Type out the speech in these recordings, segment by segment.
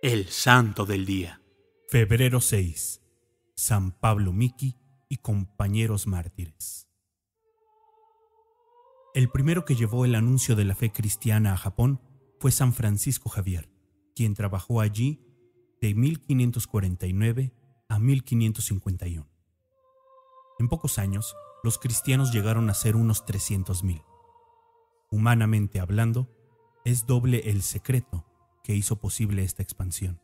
El santo del día. Febrero 6. San Pablo Miki y compañeros mártires. El primero que llevó el anuncio de la fe cristiana a Japón fue San Francisco Javier, quien trabajó allí de 1549 a 1551. En pocos años, los cristianos llegaron a ser unos 300.000. Humanamente hablando, es doble el secreto que hizo posible esta expansión.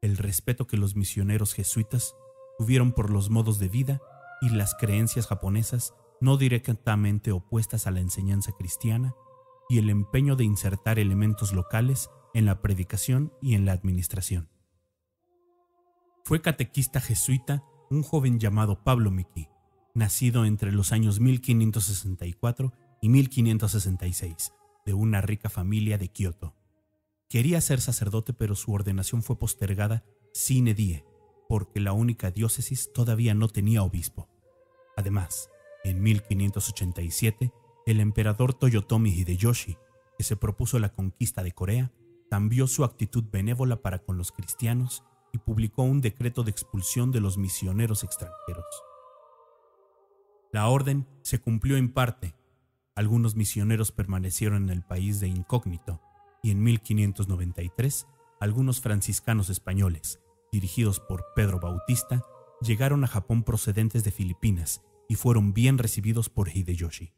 El respeto que los misioneros jesuitas tuvieron por los modos de vida y las creencias japonesas no directamente opuestas a la enseñanza cristiana y el empeño de insertar elementos locales en la predicación y en la administración. Fue catequista jesuita un joven llamado Pablo Miki, nacido entre los años 1564 y 1566, de una rica familia de Kioto. Quería ser sacerdote, pero su ordenación fue postergada sine die, porque la única diócesis todavía no tenía obispo. Además, en 1587, el emperador Toyotomi Hideyoshi, que se propuso la conquista de Corea, cambió su actitud benévola para con los cristianos y publicó un decreto de expulsión de los misioneros extranjeros. La orden se cumplió en parte. Algunos misioneros permanecieron en el país de incógnito y en 1593 algunos franciscanos españoles, dirigidos por Pedro Bautista, llegaron a Japón procedentes de Filipinas y fueron bien recibidos por Hideyoshi.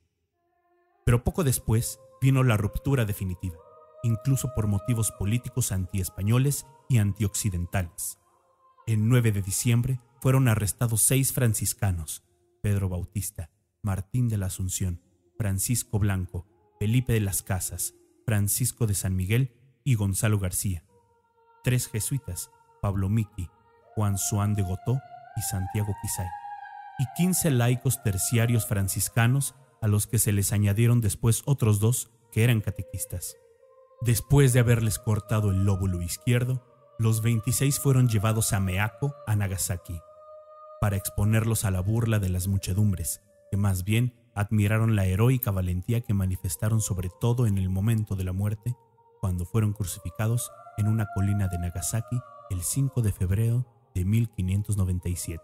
Pero poco después vino la ruptura definitiva, incluso por motivos políticos antiespañoles y antioccidentales. El 9 de diciembre fueron arrestados seis franciscanos, Pedro Bautista, Martín de la Asunción, Francisco Blanco, Felipe de las Casas, Francisco de San Miguel y Gonzalo García. Tres jesuitas, Pablo Miki, Juan Suán de Gotó y Santiago Quisay. Y quince laicos terciarios franciscanos a los que se les añadieron después otros dos que eran catequistas. Después de haberles cortado el lóbulo izquierdo, los 26 fueron llevados a Meako, a Nagasaki, para exponerlos a la burla de las muchedumbres, que más bien admiraron la heroica valentía que manifestaron sobre todo en el momento de la muerte, cuando fueron crucificados en una colina de Nagasaki el 5 de febrero de 1597.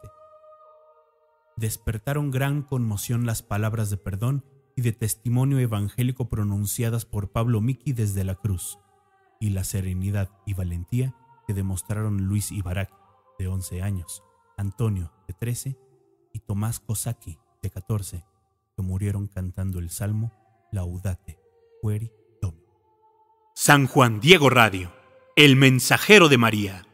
Despertaron gran conmoción las palabras de perdón y de testimonio evangélico pronunciadas por Pablo Miki desde la cruz, y la serenidad y valentía que demostraron Luis Ibarak, de 11 años, Antonio, de 13, y Tomás Kosaki, de 14, murieron cantando el salmo Laudate, Pueri. San Juan Diego Radio, el mensajero de María.